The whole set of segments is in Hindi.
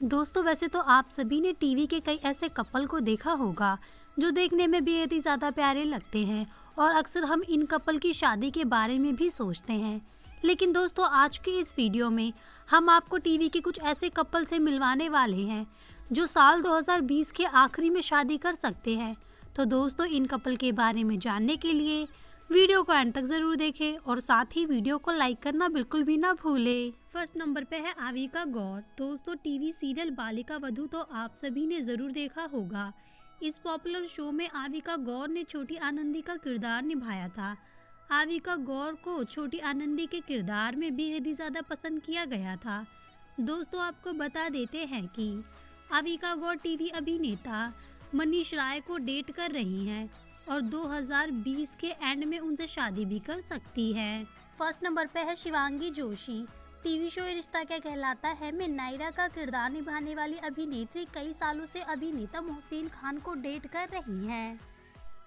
दोस्तों, वैसे तो आप सभी ने टीवी के कई ऐसे कपल को देखा होगा, जो देखने में बेहद ही ज़्यादा प्यारे लगते हैं और अक्सर हम इन कपल की शादी के बारे में भी सोचते हैं। लेकिन दोस्तों, आज के इस वीडियो में हम आपको टीवी के कुछ ऐसे कपल से मिलवाने वाले हैं, जो साल 2020 के आखिरी में शादी कर सकते हैं। तो दोस्तों, इन कपल के बारे में जानने के लिए वीडियो को एंड तक ज़रूर देखें और साथ ही वीडियो को लाइक करना बिल्कुल भी ना भूलें। फ़र्स्ट नंबर पे है आविका गौर। दोस्तों, टीवी सीरियल बालिका वधु तो आप सभी ने ज़रूर देखा होगा। इस पॉपुलर शो में आविका गौर ने छोटी आनंदी का किरदार निभाया था। आविका गौर को छोटी आनंदी के किरदार में बेहद ही ज़्यादा पसंद किया गया था। दोस्तों, आपको बता देते हैं कि आविका गौर टीवी अभिनेता मनीष राय को डेट कर रही हैं। और 2020 के एंड में उनसे शादी भी कर सकती है। फ़र्स्ट नंबर पे है शिवांगी जोशी। टीवी शो रिश्ता क्या कहलाता है? में नायरा का किरदार निभाने वाली अभिनेत्री कई सालों से अभिनेता मोहसिन खान को डेट कर रही हैं।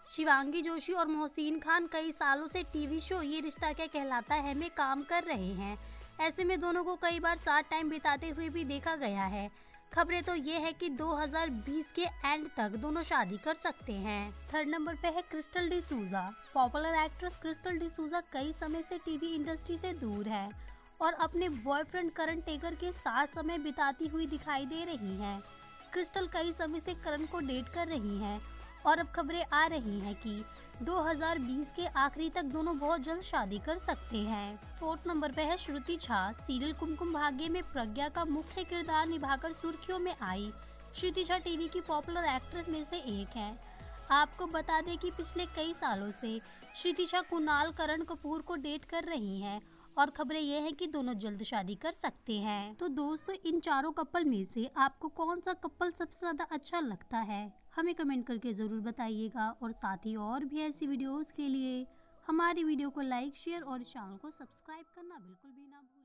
शिवांगी जोशी और मोहसिन खान कई सालों से टीवी शो ये रिश्ता क्या कहलाता है? में काम कर रहे हैं। ऐसे में दोनों को कई बार साथ टाइम बिताते हुए भी देखा गया है। खबरें तो ये है कि 2020 के एंड तक दोनों शादी कर सकते हैं थर्ड नंबर पे है Crystal D'Souza popular actress Crystal D'Souza कई समय से टीवी इंडस्ट्री से दूर है और अपने बॉयफ्रेंड करण टेकर के साथ समय बिताती हुई दिखाई दे रही हैं। क्रिस्टल कई समय से करण को डेट कर रही हैं और अब खबरें आ रही हैं कि 2020 के आखिरी तक दोनों बहुत जल्द शादी कर सकते हैं। फोर्थ नंबर पे है श्रुति झा। सीरियल कुमकुम भाग्य में प्रज्ञा का मुख्य किरदार निभाकर सुर्खियों में आई। श्रुति झा टीवी की पॉपुलर एक्ट्रेस में से एक है। आपको बता दें कि पिछले कई सालों से श्रुति झा कुणाल करण कपूर को डेट कर रही हैं और खबरें ये हैं कि दोनों जल्द शादी कर सकते हैं। तो दोस्तों, इन चारों कपल में से आपको कौन सा कपल सबसे ज़्यादा अच्छा लगता है? हमें कमेंट करके ज़रूर बताइएगा और साथ ही और भी ऐसी वीडियोस के लिए हमारी वीडियो को लाइक, शेयर और चैनल को सब्सक्राइब करना बिल्कुल भी ना भूलें